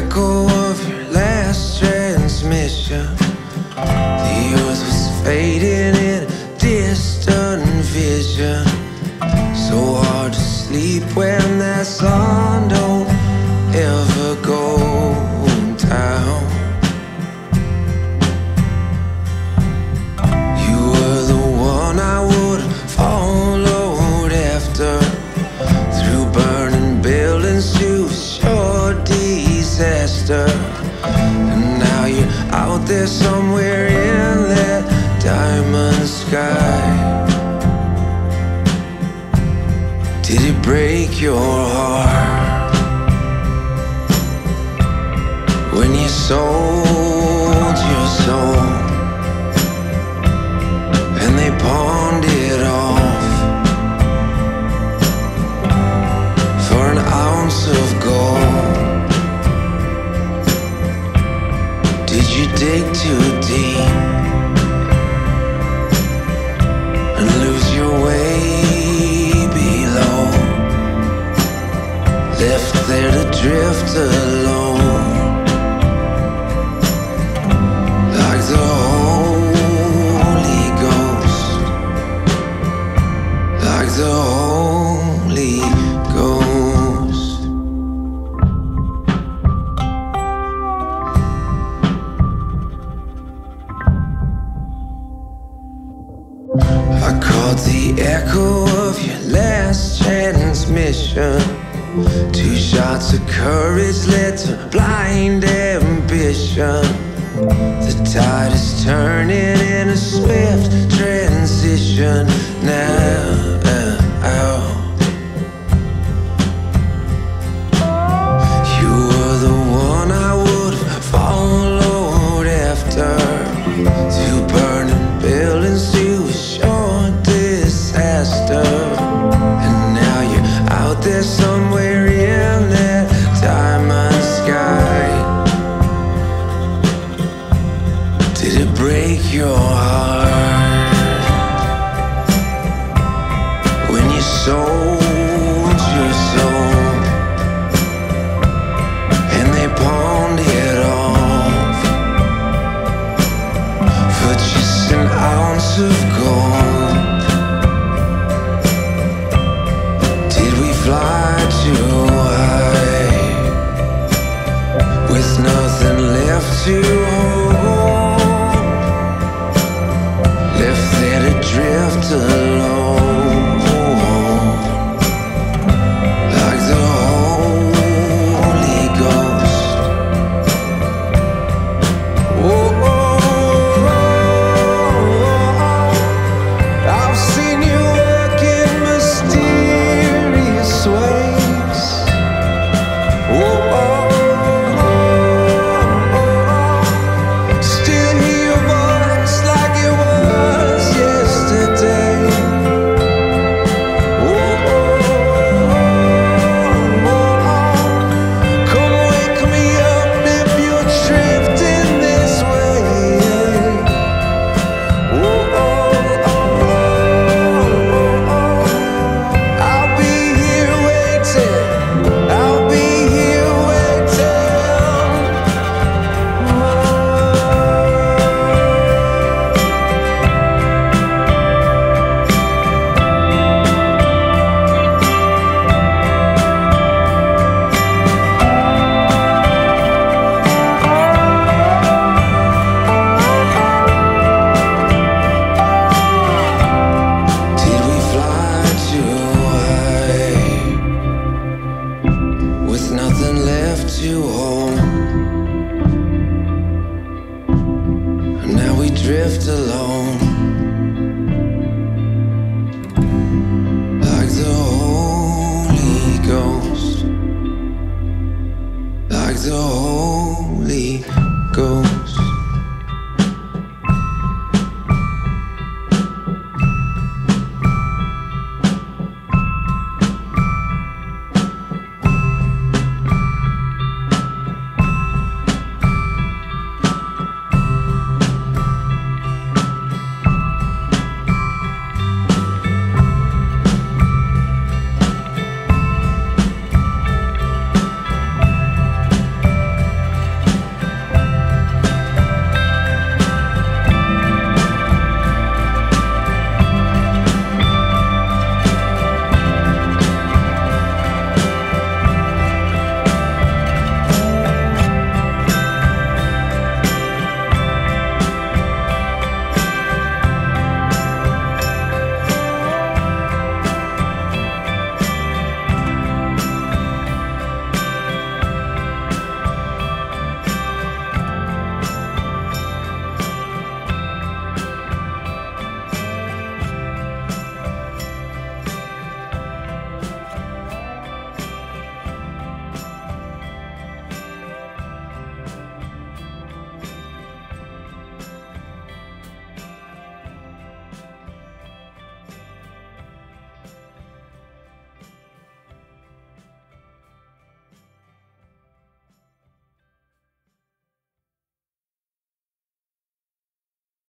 echo of your last transmission. The earth was fading in a distant vision. So hard to sleep when that sun don't. Disaster. And now you're out there somewhere in that diamond sky. Did it break your heart when you sold dig too deep and lose your way below? Left there to drift alone, like the Holy Ghost, like the I caught the echo of your last transmission. Two shots of courage led to blind ambition. The tide is turning in a swift transition now. You in that diamond sky. Did it break your heart when you sold